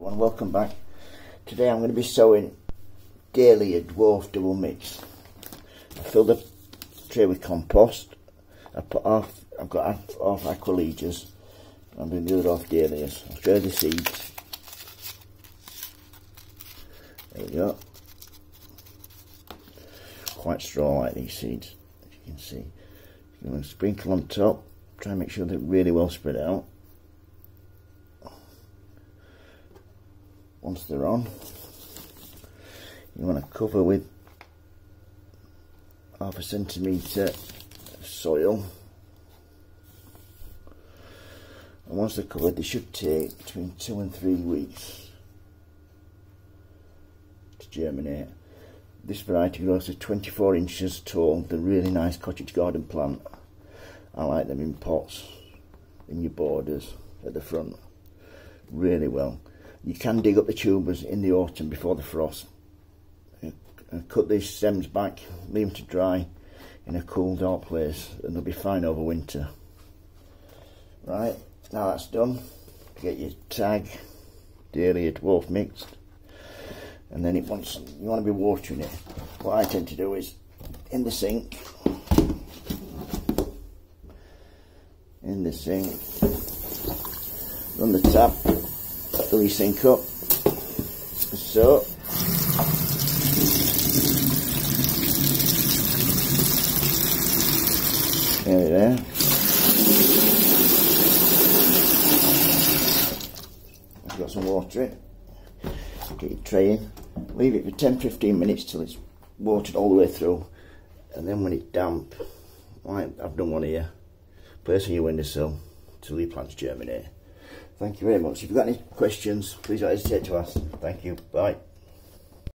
and welcome back. Today I'm going to be sowing Dahlia Dwarf Double Mix. I filled a tray with compost. I put off, I've got half, half Aquilegias. I'm going to do it off Dahlias. I'll show the seeds. There we go. Quite straw like these seeds, as you can see. You want to sprinkle on top. Try and make sure they're really well spread out. Once they're on. You want to cover with half a centimetre of soil. And once they're covered they should take between two and three weeks to germinate. This variety grows to 24 inches tall the really nice cottage garden plant. I like them in pots in your borders at the front. Really well you can dig up the tubers in the autumn before the frost. And cut these stems back leave them to dry in a cool dark place and they'll be fine over winter. Right now that's done. Get your tag dahlia dwarf mixed and then it wants you want to be watering it. What I tend to do is in the sink in the sink run the tap your sink up. So there there I've got some water in. Get your tray in. Leave it for 10-15 minutes till it's watered all the way through. And then when it's damp like I've done one here. Place on your windowsill till your plants germinate Thank you very much. If you've got any questions, please don't hesitate to ask. Thank you. Bye.